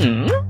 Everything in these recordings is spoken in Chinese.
嗯。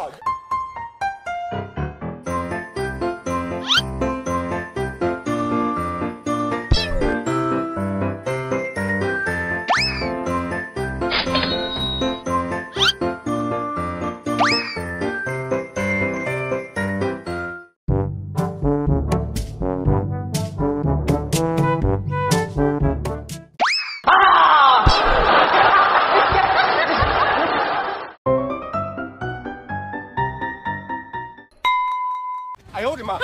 哎呦我的妈！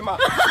哎呀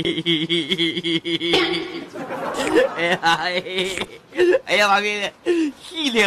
哎呀，哎呀，妈逼的，细灵！